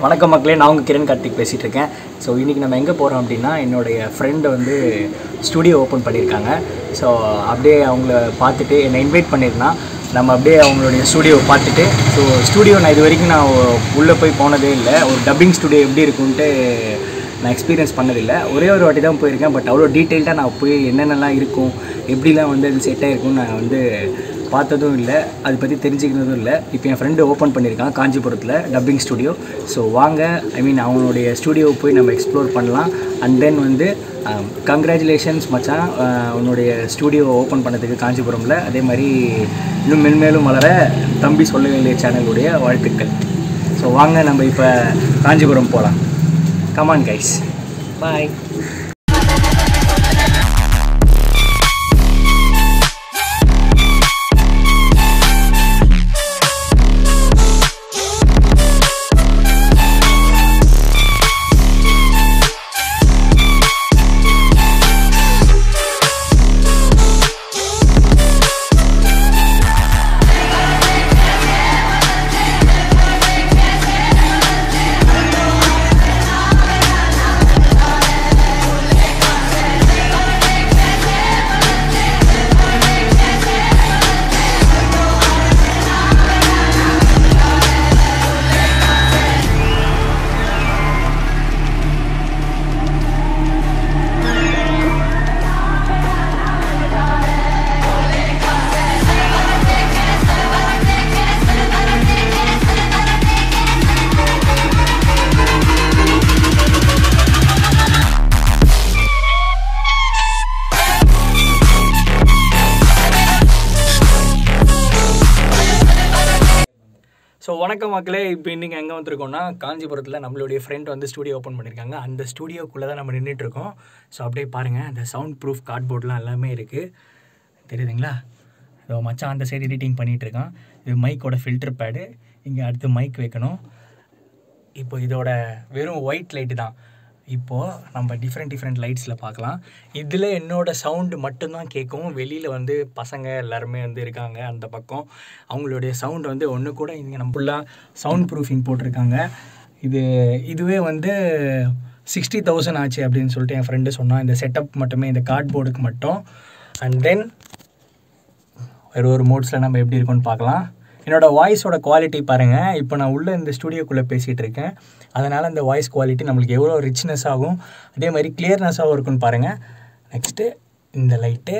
வணக்கம் மக்களே நான் உங்கள் கிரண் கார்த்திக் பேசிகிட்டு இருக்கேன் ஸோ இன்றைக்கி நம்ம எங்கே போகிறோம் அப்படின்னா என்னுடைய ஃப்ரெண்டு வந்து ஸ்டுடியோ ஓப்பன் பண்ணியிருக்காங்க ஸோ அப்படியே அவங்கள பார்த்துட்டு என்னை இன்வைட் பண்ணியிருந்தான் நம்ம அப்படியே அவங்களுடைய ஸ்டூடியோ பார்த்துட்டு ஸோ ஸ்டுடியோ நான் இது வரைக்கும் நான் உள்ளே போய் போனதே இல்லை. ஒரு டப்பிங் ஸ்டுடியோ எப்படி இருக்குன்ட்டு நான் எக்ஸ்பீரியன்ஸ் பண்ணதில்லை. ஒரே ஒரு வாட்டி தான் போயிருக்கேன் பட் அவ்வளோ டீட்டெயில்டாக நான் போய் என்னென்னலாம் இருக்கும் எப்படிலாம் வந்து அது செட் ஆகிருக்கும்னு நான் வந்து பார்த்ததும் இல்லை அதை பற்றி தெரிஞ்சுக்கிறதும் இல்லை. இப்போ என் ஃப்ரெண்டு ஓப்பன் பண்ணியிருக்கான் காஞ்சிபுரத்தில் டப்பிங் ஸ்டுடியோ ஸோ வாங்க ஐ மீன் அவனுடைய ஸ்டுடியோ போய் நம்ம எக்ஸ்ப்ளோர் பண்ணலாம். அண்ட் தென் வந்து um, கங்க்ராச்சுலேஷன்ஸ் மச்சான். உன்னுடைய ஸ்டுடியோ ஓப்பன் பண்ணதுக்கு காஞ்சிபுரமில். அதே மாதிரி இன்னும் மென்மேலும் வளர தம்பி சொல்ல வேண்டிய சேனலுடைய வாழ்த்துக்கள். ஸோ வாங்க நம்ம இப்போ காஞ்சிபுரம் போகலாம் கமான் கைஸ் பாய் வணக்கம் மக்களே. இப்போ இன்றைக்கி எங்கே வந்திருக்கோம்னா காஞ்சிபுரத்தில் நம்மளுடைய ஃப்ரெண்ட் வந்து ஸ்டூடியோ ஓப்பன் பண்ணியிருக்காங்க அந்த ஸ்டூடியோக்குள்ளே தான் நம்ம நின்றுட்டு இருக்கோம் ஸோ அப்படியே பாருங்கள் அந்த சவுண்ட் ப்ரூஃப் கார்ட்போர்ட்லாம் எல்லாமே இருக்குது தெரியுதுங்களா? இதோ மச்சான் அந்த சைடு எடிட்டிங் பண்ணிகிட்டு இருக்கான் இது மைக்கோட ஃபில்டர் பேடு இங்கே அடுத்து மைக் வைக்கணும். இப்போ இதோட வெறும் ஒயிட் லைட்டு தான். இப்போது நம்ம டிஃப்ரெண்ட் டிஃப்ரெண்ட் லைட்ஸில் பார்க்கலாம். இதில் என்னோடய சவுண்டு மட்டும்தான் கேட்கும். வெளியில் வந்து பசங்க எல்லாருமே வந்து இருக்காங்க அந்த பக்கம். அவங்களுடைய சவுண்ட் வந்து ஒன்று கூட இங்கே நம்ம ஃபுல்லாக சவுண்ட் ப்ரூஃபிங் போட்டிருக்காங்க. இது இதுவே வந்து சிக்ஸ்டி தௌசண்ட் ஆச்சு அப்படின்னு சொல்லிட்டு என் ஃப்ரெண்டு சொன்னான். இந்த செட்டப் மட்டுமே இந்த கார்ட்போர்டுக்கு மட்டும். அண்ட் தென் வேறு ஒரு மோட்ஸில் நம்ம எப்படி இருக்கும்னு பார்க்கலாம். என்னோடய வாய்ஸோட குவாலிட்டி பாருங்கள் இப்போ நான் உள்ளே இந்த ஸ்டுடியோக்குள்ளே பேசிகிட்டு இருக்கேன். அதனால் அந்த வாய்ஸ் குவாலிட்டி நம்மளுக்கு எவ்வளோ ரிச்னஸ் ஆகும் அதே மாதிரி கிளியர்னஸாகவும் இருக்குன்னு பாருங்கள் நெக்ஸ்ட்டு இந்த லைட்டு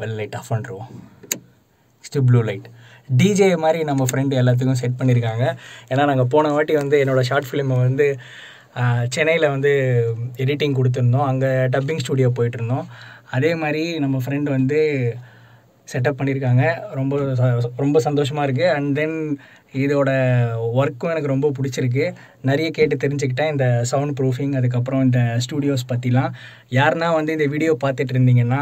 வெள்ளை லைட் ஆஃப் பண்ணிருவோம். நெக்ஸ்ட்டு ப்ளூ லைட் டிஜே மாதிரி நம்ம ஃப்ரெண்டு எல்லாத்துக்கும் செட் பண்ணியிருக்காங்க ஏன்னா நாங்கள் போன வாட்டி வந்து என்னோடய ஷார்ட் ஃபிலிமை வந்து சென்னையில் வந்து எடிட்டிங் கொடுத்துருந்தோம். அங்கே டப்பிங் ஸ்டூடியோ போயிட்டுருந்தோம் அதே மாதிரி நம்ம ஃப்ரெண்டு வந்து செட்டப் பண்ணியிருக்காங்க ரொம்ப ச- ரொம்ப சந்தோஷமாக இருக்குது அண்ட் தென் இதோட ஒர்க்கும் எனக்கு ரொம்ப பிடிச்சிருக்கு. நிறைய கேட்டு தெரிஞ்சுக்கிட்டேன். இந்த சவுண்ட் ப்ரூஃபிங் அதுக்கப்புறம் இந்த ஸ்டூடியோஸ் பற்றிலாம் யாருன்னா வந்து இந்த வீடியோ பார்த்துட்டு இருந்தீங்கன்னா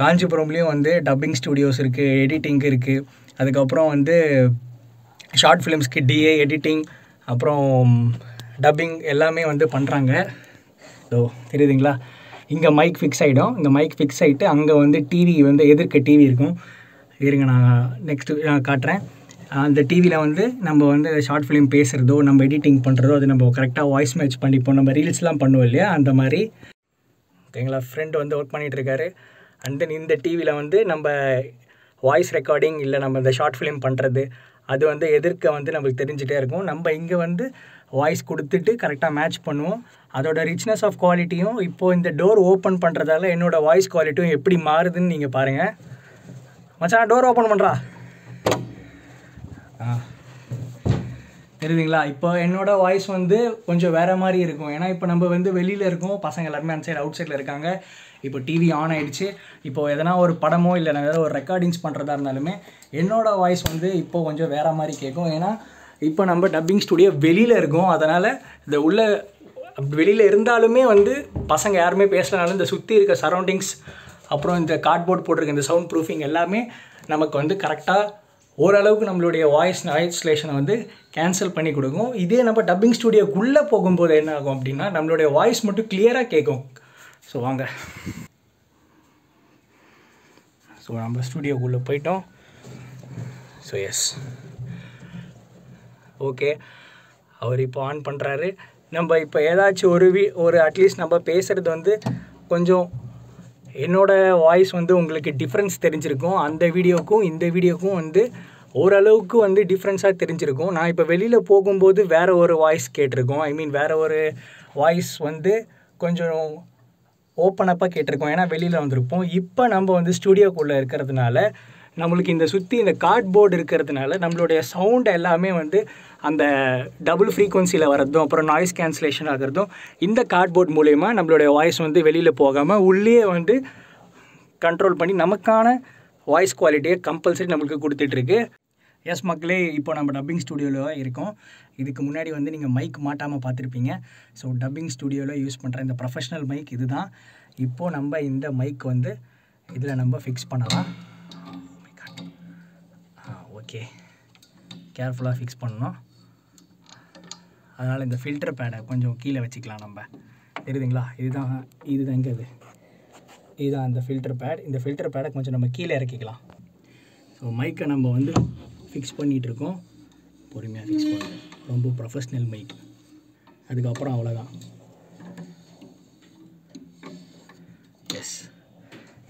காஞ்சிபுரம்லேயும் வந்து டப்பிங் ஸ்டூடியோஸ் இருக்குது எடிட்டிங் இருக்குது அதுக்கப்புறம் வந்து ஷார்ட் ஃபிலிம்ஸ்க்கு டிஏ எடிட்டிங் அப்புறம் டப்பிங் எல்லாமே வந்து பண்ணுறாங்க ஸோ தெரியுதுங்களா? இங்கே மைக் ஃபிக்ஸ் ஆகிடும் இந்த மைக் ஃபிக்ஸ் ஆகிட்டு அங்கே வந்து டிவி வந்து எதிர்க்க டிவி இருக்கும். இருங்க நான் நெக்ஸ்ட்டு நான் காட்டுறேன். அந்த டிவியில் வந்து நம்ம வந்து ஷார்ட் ஃபிலிம் பேசுகிறதோ நம்ம எடிட்டிங் பண்ணுறதோ அது நம்ம கரெக்டாக வாய்ஸ் மேட்ச் பண்ணிப்போம் நம்ம ரீல்ஸ்லாம் பண்ணுவோம் இல்லையா? அந்த மாதிரி. ஓகேங்களா? ஃப்ரெண்டு வந்து ஒர்க் பண்ணிகிட்ருக்காரு அண்ட் தென் இந்த டிவியில் வந்து நம்ம வாய்ஸ் ரெக்கார்டிங் இல்லை நம்ம இந்த ஷார்ட் ஃபிலிம் பண்ணுறது அது வந்து எதிர்க்க வந்து நம்மளுக்கு தெரிஞ்சிட்டே இருக்கும். நம்ம இங்கே வந்து வாய்ஸ் கொடுத்துட்டு கரெக்டாக மேட்ச் பண்ணுவோம். அதோட ரிச்னஸ் ஆஃப் குவாலிட்டியும் இப்போது இந்த டோர் ஓப்பன் பண்ணுறதால என்னோடய வாய்ஸ் குவாலிட்டியும் எப்படி மாறுதுன்னு நீங்கள் பாருங்கள் மச்சான் டோர் ஓப்பன் பண்ணுறா ஆ. தெரியுதுங்களா? இப்போ என்னோட வாய்ஸ் வந்து கொஞ்சம் வேற மாதிரி இருக்கும். ஏன்னா இப்போ நம்ம வந்து வெளியில் இருக்கோம். பசங்க எல்லாருமே அந்த சைடு அவுட் சைடில் இருக்காங்க. இப்போ டிவி ஆன் ஆயிடுச்சு. இப்போ எதனா ஒரு படமோ இல்லை நான் ஏதாவது ஒரு ரெக்கார்டிங்ஸ் பண்ணுறதா இருந்தாலுமே என்னோட வாய்ஸ் வந்து இப்போ கொஞ்சம் வேற மாதிரி கேட்கும். ஏன்னா இப்போ நம்ம டப்பிங் ஸ்டுடியோ வெளியில் இருக்கோம். அதனால் இந்த உள்ள வெளியில் இருந்தாலுமே வந்து பசங்க யாருமே பேசலனாலும் இந்த சுற்றி இருக்க சரௌண்டிங்ஸ் அப்புறம் இந்த கார்ட்போர்ட் போட்டிருக்க இந்த சவுண்ட் ப்ரூஃபிங் எல்லாமே நமக்கு வந்து கரெக்டாக ஓரளவுக்கு நம்மளுடைய வாய்ஸ் ஐசோலேஷனை வந்து கேன்சல் பண்ணி கொடுக்கும். இதே நம்ம டப்பிங் ஸ்டுடியோக்குள்ளே போகும்போது என்ன ஆகும் அப்படின்னா நம்மளுடைய வாய்ஸ் மட்டும் கிளியராக கேட்கும். ஸோ வாங்க. ஸோ நம்ம ஸ்டுடியோக்குள்ளே போயிட்டோம். ஸோ எஸ் ஓகே அவர் இப்போ ஆன் பண்ணுறாரு நம்ம இப்போ ஏதாச்சும் ஒரு வி ஒரு அட்லீஸ்ட் நம்ம பேசுகிறது வந்து கொஞ்சம் என்னோட வாய்ஸ் வந்து உங்களுக்கு டிஃப்ரென்ஸ் தெரிஞ்சிருக்கும். அந்த வீடியோக்கும் இந்த வீடியோக்கும் வந்து ஓரளவுக்கு வந்து டிஃப்ரென்ஸாக தெரிஞ்சிருக்கும். நான் இப்போ வெளியில் போகும்போது வேறு ஒரு வாய்ஸ் கேட்டிருக்கோம். ஐ மீன் வேறு ஒரு வாய்ஸ் வந்து கொஞ்சம் ஓப்பனப்பாக கேட்டிருக்கோம். ஏன்னா வெளியில் வந்திருப்போம். இப்போ நம்ம வந்து ஸ்டுடியோக்குள்ளே இருக்கிறதுனால நம்மளுக்கு இந்த சுற்றி இந்த கார்ட்போர்டு இருக்கிறதுனால நம்மளுடைய சவுண்ட் எல்லாமே வந்து அந்த டபுள் ஃப்ரீக்வன்சியில் வர்றதும் அப்புறம் நாய்ஸ் கேன்சலேஷன் ஆகிறதும் இந்த கார்ட்போர்ட் மூலயமா நம்மளுடைய வாய்ஸ் வந்து வெளியில் போகாமல் உள்ளே வந்து கண்ட்ரோல் பண்ணி நமக்கான வாய்ஸ் குவாலிட்டியை கம்பல்சரி நம்மளுக்கு கொடுத்துட்ருக்கு எஸ் மக்களே இப்போ நம்ம டப்பிங் ஸ்டுடியோவில் இருக்கோம். இதுக்கு முன்னாடி வந்து நீங்கள் மைக் மாட்டாமல் பார்த்துருப்பீங்க. ஸோ டப்பிங் ஸ்டுடியோவில் யூஸ் பண்ணுற இந்த ப்ரொஃபஷ்னல் மைக் இதுதான். இப்போது நம்ம இந்த மைக் வந்து இதில் நம்ம ஃபிக்ஸ் பண்ணலாம். Oh ஆ ஓகே கேர்ஃபுல்லாக ஃபிக்ஸ் பண்ணணும். அதனால் இந்த ஃபில்டர் பேடை கொஞ்சம் கீழே வச்சுக்கலாம் நம்ம. தெரியுதுங்களா? இதுதான் இதுதான் எங்கே இது? இதுதான் அந்த ஃபில்டர் பேட் இந்த ஃபில்டர் பேடை கொஞ்சம் நம்ம கீழே இறக்கிக்கலாம். ஸோ மைக்கை நம்ம வந்து ஃபிக்ஸ் பண்ணிகிட்ருக்கோம். பொறுமையாக ஃபிக்ஸ் பண்ணுவோம் ரொம்ப ப்ரொஃபஷ்னல் மைக் அதுக்கப்புறம் அவ்வளோதான். எஸ்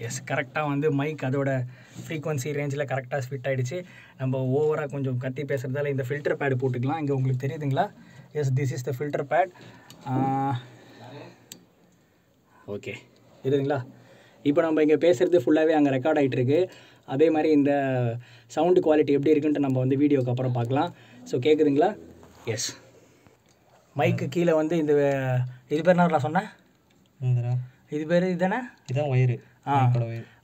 எஸ் கரெக்டாக வந்து மைக் அதோட ஃப்ரீக்வன்சி ரேஞ்சில் கரெக்டாக ஃபிட் ஆகிடுச்சு நம்ம ஓவராக கொஞ்சம் கத்தி பேசுகிறதால இந்த ஃபில்டர் பேடு போட்டுக்கலாம். இங்கே உங்களுக்கு தெரியுதுங்களா? Yes this is the filter pad okay தெரியுதுங்களா? இப்போ நம்ம இங்கே பேசுகிறது ஃபுல்லாகவே அங்கே ரெக்கார்ட் ஆகிட்டுருக்கு அதே மாதிரி இந்த சவுண்டு குவாலிட்டி எப்படி இருக்குன்ட்டு நம்ம வந்து வீடியோக்கு அப்புறம் பார்க்கலாம். ஸோ கேட்குதுங்களா எஸ் மைக்கு கீழே வந்து இந்த இது பேர் என்ன சொன்னேன். இது பேர் இதுதானே இதான் ஒயரு ஆ.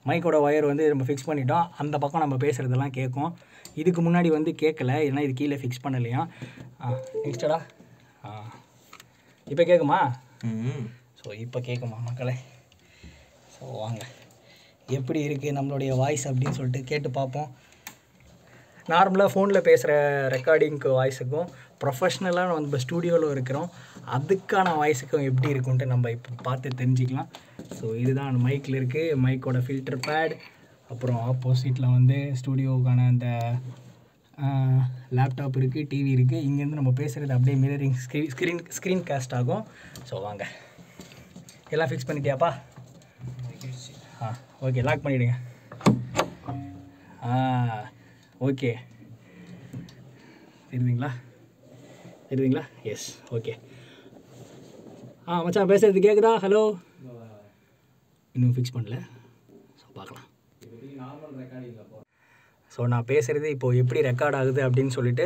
மைக்கோட ஒயர் வந்து நம்ம ஃபிக்ஸ் பண்ணிட்டோம். அந்த பக்கம் நம்ம பேசுகிறதெல்லாம் கேட்கும். இதுக்கு முன்னாடி வந்து கேட்கல. ஏன்னா இது கீழே ஃபிக்ஸ் பண்ணலையா? ஆ நெக்ஸ்டடா ஆ. இப்போ கேட்குமா ம் ஸோ இப்போ கேட்குமா மக்களே? ஸோ வாங்க. எப்படி இருக்குது நம்மளுடைய வாய்ஸ் அப்படின்னு சொல்லிட்டு கேட்டு பார்ப்போம். நார்மலாக ஃபோனில் பேசுகிற ரெக்கார்டிங்க்கு வாய்ஸுக்கும் ப்ரொஃபஷ்னலாக நம்ம ஸ்டூடியோவில் இருக்கிறோம். அதுக்கான வாய்ஸுக்கும் எப்படி இருக்குன்ட்டு நம்ம இப்போ பார்த்து தெரிஞ்சுக்கலாம். ஸோ இதுதான் மைக்கில் இருக்குது மைக்கோட ஃபில்டர் பேட் அப்புறம் ஆப்போசிட்டில் வந்து ஸ்டூடியோவுக்கான அந்த லேப்டாப் இருக்குது டிவி இருக்குது இங்கேருந்து நம்ம பேசுகிறது அப்படியே mirroring screen screen screen cast ஆகும். ஸோ வாங்க. எல்லாம் ஃபிக்ஸ் பண்ணிட்டியாப்பா? ஆ ஓகே லாக் பண்ணிவிடுங்க ஆ ஓகே தெரியுதுங்களா? தெரியுதுங்களா? எஸ் ஓகே ஆ மச்சான் பேசுறது கேட்குதா ஹலோ இன்னும் ஃபிக்ஸ் பண்ணல. ஸோ பார்க்கலாம். ஸோ நான் பேசுகிறது இப்போது எப்படி ரெக்கார்ட் ஆகுது அப்படின்னு சொல்லிட்டு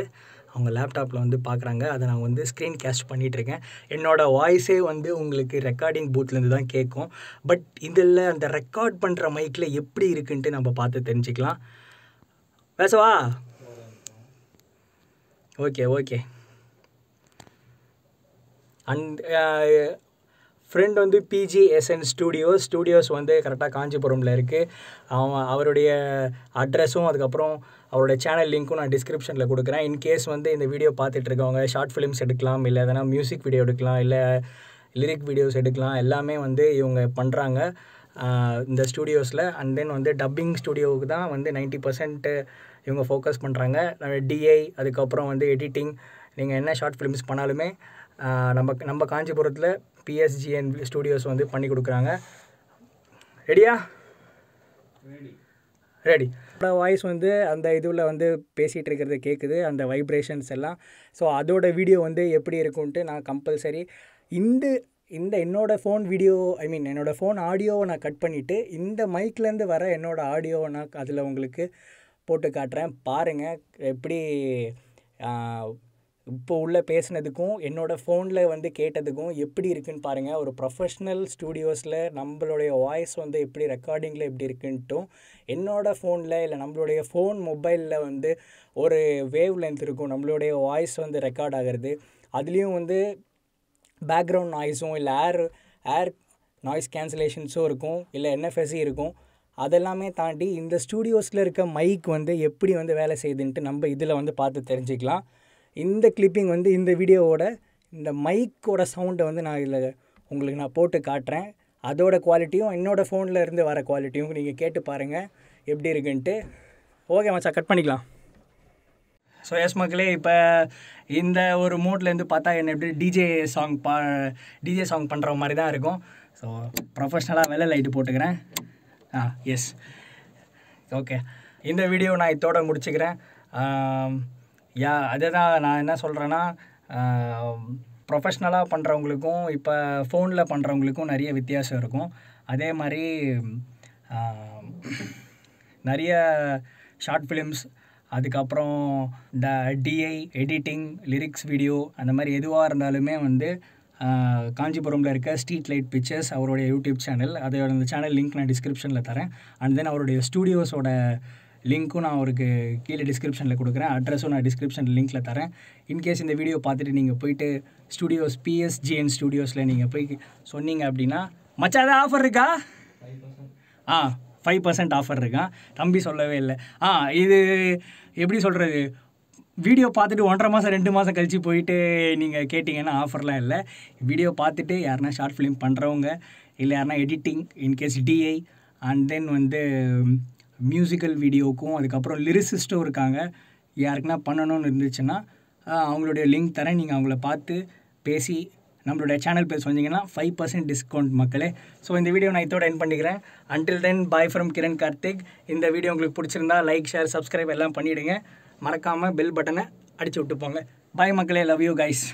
அவங்க லேப்டாப்பில் வந்து பார்க்குறாங்க அதை நான் வந்து ஸ்க்ரீன் கேஸ்ட் பண்ணிகிட்ருக்கேன் என்னோடய வாய்ஸே வந்து உங்களுக்கு ரெக்கார்டிங் பூத்லேருந்து தான் கேட்கும் பட் இதில் அந்த ரெக்கார்ட் பண்ணுற மைக்கில் எப்படி இருக்குன்ட்டு நம்ம பார்த்து தெரிஞ்சுக்கலாம். பேசவா? ஓகே ஓகே அண்ட் ஃப்ரெண்ட் வந்து பிஜிஎஸ்என் ஸ்டூடியோஸ் ஸ்டூடியோஸ் வந்து கரெக்டாக காஞ்சிபுரமில் இருக்குது அவன் அவருடைய அட்ரஸும் அதுக்கப்புறம் அவரோட சேனல் லிங்க்கும் நான் டிஸ்கிரிப்ஷனில் கொடுக்குறேன். இன்கேஸ் வந்து இந்த வீடியோ பார்த்துட்டு இருக்கவங்க ஷார்ட் ஃபிலிம்ஸ் எடுக்கலாம் இல்லை எதனா மியூசிக் வீடியோ எடுக்கலாம் இல்லை லிரிக் வீடியோஸ் எடுக்கலாம் எல்லாமே வந்து இவங்க பண்ணுறாங்க இந்த ஸ்டூடியோஸில் அண்ட் தென் வந்து டப்பிங் ஸ்டூடியோவுக்கு தான் வந்து நைன்ட்டி பர்சன்ட் இவங்க ஃபோக்கஸ் பண்ணுறாங்க டிஐ அதுக்கப்புறம் வந்து எடிட்டிங் நீங்கள் என்ன ஷார்ட் ஃபிலிம்ஸ் பண்ணாலுமே நம்ம நம்ம காஞ்சிபுரத்தில் பிஎஸ்ஜிஎன் ஸ்டூடியோஸ் வந்து பண்ணி கொடுக்குறாங்க. ரெடியா ரெடி வாய்ஸ் வந்து அந்த இதுவில் வந்து பேசிகிட்டு இருக்கிறது கேட்குது அந்த வைப்ரேஷன்ஸ் எல்லாம். ஸோ அதோட வீடியோ வந்து எப்படி இருக்கும்ன்ட்டு நான் கம்பல்சரி இந்த இந்த என்னோடய ஃபோன் வீடியோ ஐ மீன் என்னோடய ஃபோன் ஆடியோவை நான் கட் பண்ணிவிட்டு இந்த மைக்லேருந்து வர என்னோடய ஆடியோவை நான் அதில் உங்களுக்கு போட்டு காட்டுறேன். பாருங்கள் எப்படி இப்போ உள்ள பேசினதுக்கும் என்னோடய ஃபோனில் வந்து கேட்டதுக்கும் எப்படி இருக்குன்னு பாருங்கள் ஒரு ப்ரொஃபஷ்னல் ஸ்டூடியோஸில் நம்மளுடைய வாய்ஸ் வந்து எப்படி ரெக்கார்டிங்கில் எப்படி இருக்குன்ட்டும் என்னோடய ஃபோனில் இல்லை நம்மளுடைய ஃபோன் மொபைலில் வந்து ஒரு வேவ் லென்த் இருக்கும். நம்மளுடைய வாய்ஸ் வந்து ரெக்கார்ட் ஆகிறது. அதுலேயும் வந்து பேக்ரவுண்ட் நாய்ஸும் இல்லை ஏர் ஏர் நாய்ஸ் கேன்சலேஷன்ஸும் இருக்கும். இல்லை என்எஃப்எஸ்சி இருக்கும். அதெல்லாமே தாண்டி இந்த ஸ்டூடியோஸில் இருக்க மைக் வந்து எப்படி வந்து வேலை செய்யுதுன்ட்டு நம்ம இதில் வந்து பார்த்து தெரிஞ்சுக்கலாம். இந்த கிளிப்பிங் வந்து இந்த வீடியோவோட இந்த மைக்கோட சவுண்டை வந்து நான் இதில் உங்களுக்கு நான் போட்டு காட்டுறேன். அதோட குவாலிட்டியும் என்னோடய ஃபோனில் இருந்து வர குவாலிட்டியும் நீங்கள் கேட்டு பாருங்கள் எப்படி இருக்குன்ட்டு. ஓகே மச்சா கட் பண்ணிக்கலாம். ஸோ எஸ் மக்களே இப்போ இந்த ஒரு மூட்லேருந்து பார்த்தா என்ன எப்படி டிஜே சாங் பா டிஜே சாங் பண்ணுற மாதிரி தான் இருக்கும். ஸோ ப்ரொஃபஷ்னலாக வெள்ளை லைட்டு போட்டுக்கிறேன். ஆ எஸ் ஓகே இந்த வீடியோ நான் இதோட முடிச்சுக்கிறேன். யா அதே தான் நான் என்ன சொல்கிறேன்னா ப்ரொஃபஷ்னலாக பண்ணுறவங்களுக்கும் இப்போ ஃபோனில் பண்ணுறவங்களுக்கும் நிறைய வித்தியாசம் இருக்கும். அதே மாதிரி நிறைய ஷார்ட் ஃபிலிம்ஸ் அதுக்கப்புறம் இந்த டிஐ எடிட்டிங் லிரிக்ஸ் வீடியோ அந்த மாதிரி எதுவாக இருந்தாலுமே வந்து காஞ்சிபுரமில் இருக்க ஸ்ட்ரீட் லைட் பிக்சர்ஸ் அவருடைய யூடியூப் சேனல் அதோட அந்த சேனல் லிங்க் நான் டிஸ்கிரிப்ஷனில் தரேன். அண்ட் தென் அவருடைய ஸ்டூடியோஸோட லிங்க்கும் நான் அவருக்கு கீழே டிஸ்கிரிப்ஷனில் கொடுக்குறேன். அட்ரஸும் நான் டிஸ்கிரிப்ஷன் லிங்க்கில் தரேன். இன்கேஸ் இந்த வீடியோ பார்த்துட்டு நீங்கள் போயிட்டு ஸ்டூடியோஸ் பிஎஸ்ஜிஎன் ஸ்டூடியோஸில் நீங்கள் போய் சொன்னீங்க அப்படின்னா மச்சா ஏதாவது ஆஃபர் இருக்கா? ஆ ஃபைவ் பர்சன்ட் ஆஃபர் இருக்கான் தம்பி சொல்லவே இல்லை. ஆ இது எப்படி சொல்கிறது வீடியோ பார்த்துட்டு ஒன்றரை மாதம் ரெண்டு மாதம் கழித்து போயிட்டு நீங்கள் கேட்டிங்கன்னா ஆஃபர்லாம் இல்லை. வீடியோ பார்த்துட்டு யாருனா ஷார்ட் ஃபிலிம் பண்ணுறவங்க இல்லை யாருனா editing in case DI and then வந்து மியூசிக்கல் வீடியோக்கும் அதுக்கப்புறம் லிரிசிஸ்ட்டும் இருக்காங்க. யாருக்குன்னா பண்ணணும்னு இருந்துச்சுன்னா அவங்களுடைய லிங்க் தரேன். நீங்கள் அவங்கள பார்த்து பேசி நம்மளுடைய சேனல் பேர் சொன்னீங்கன்னா ஃபைவ் பர்சன்ட் டிஸ்கவுண்ட் மக்களே. ஸோ இந்த வீடியோ நான் இதோட என் பண்ணிக்கிறேன். Until then bye from Kiran Karthik இந்த வீடியோ உங்களுக்கு பிடிச்சிருந்தா லைக் ஷேர் சப்ஸ்கிரைப் எல்லாம் பண்ணிவிடுங்க மறக்காமல் பெல் பட்டனை அடிச்சு விட்டுப்போங்க பாய் மக்களே லவ் யூ கைஸ்